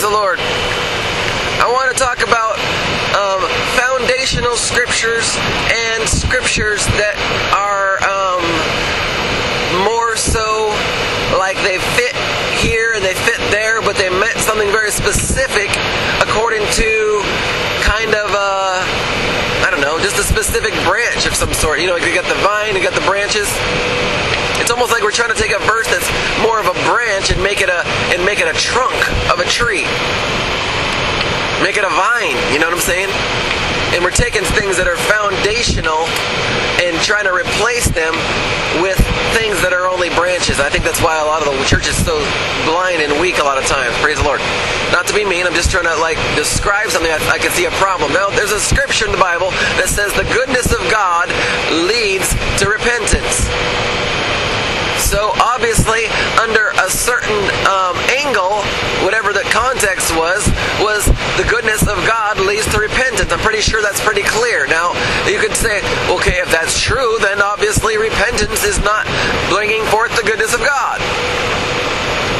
Praise the Lord. I want to talk about um, foundational scriptures and scriptures that are um, more so like they fit here and they fit there, but they meant something very specific according to kind of a, I don't know, just a specific branch of some sort. You know, you got the vine, you got the branches. It's almost like we're trying to take a verse that's more of a branch and make it a and make it a trunk of a tree. Make it a vine, you know what I'm saying? And we're taking things that are foundational and trying to replace them with things that are only branches. I think that's why a lot of the church is so blind and weak a lot of times. Praise the Lord. Not to be mean, I'm just trying to like describe something I, I can see a problem. Now, there's a scripture in the Bible that says the goodness of God leads to repentance. So obviously, under a certain um, angle, whatever the context was, was the goodness of God leads to repentance. I'm pretty sure that's pretty clear. Now, you could say, okay, if that's true, then obviously repentance is not bringing forth the goodness of God.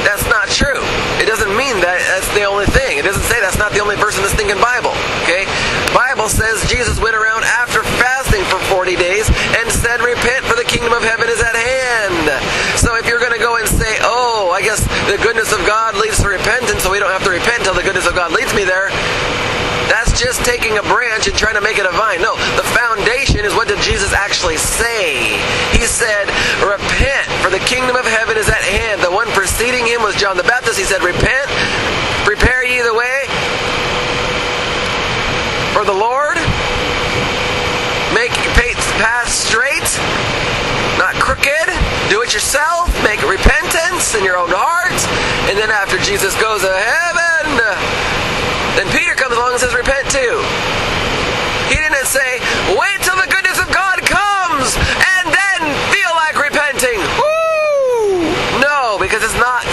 That's not true. It doesn't mean that that's the only thing. It doesn't say that's not the only verse in the stinking Bible. Okay? Bible says Jesus went around after fasting for 40 days and said, Repent, for the kingdom of heaven is at hand. So if you're going to go and say, Oh, I guess the goodness of God leads to repentance, so we don't have to repent until the goodness of God leads me there, that's just taking a branch and trying to make it a vine. No, the foundation is what did Jesus actually say? He said, Repent, for the kingdom of heaven is at hand. The one preceding him was John the Baptist. He said, Repent, prepare ye the way for the Lord. Make path straight, not crooked. Do it yourself. Make repentance in your own heart. Then after Jesus goes to heaven, then Peter comes along and says, Repent too. He didn't say, Wait till the goodness of God comes and then feel like repenting. Woo! No, because it's not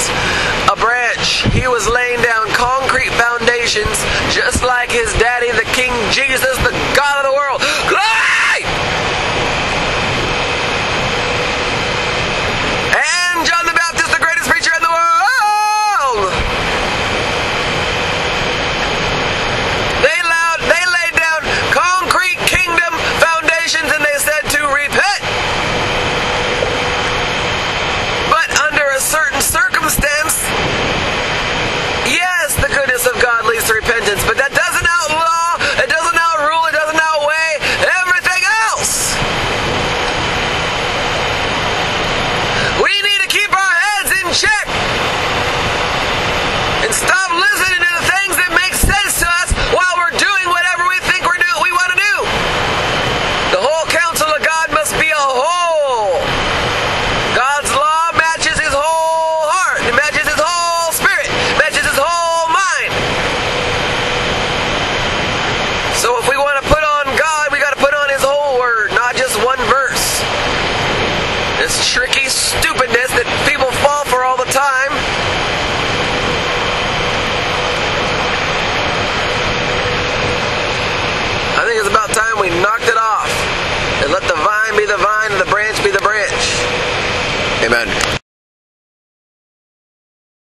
a branch. He was laying down concrete foundations just like his daddy, the King Jesus, the God of the world. Glory! And John the Baptist, the greatest preacher in the world. They loud, they laid down concrete kingdom foundations and they said to repent. But under a certain circumstance, yes, the goodness of God leads to repentance, but that doesn't outlaw, it doesn't outrule, it doesn't outweigh everything else. We need to keep our heads in check and stop listening to the things that make sense to us while we're doing whatever we think we're do- we want to do. The whole counsel of God must be a whole. God's law matches his whole heart, it matches his whole spirit, matches his whole mind. So if we want to put on God, we got to put on his whole word, not just one verse. This tricky stupidness that people fall for all the time. I think it's about time we knocked it off and let the vine be the vine and the branch be the branch. Amen.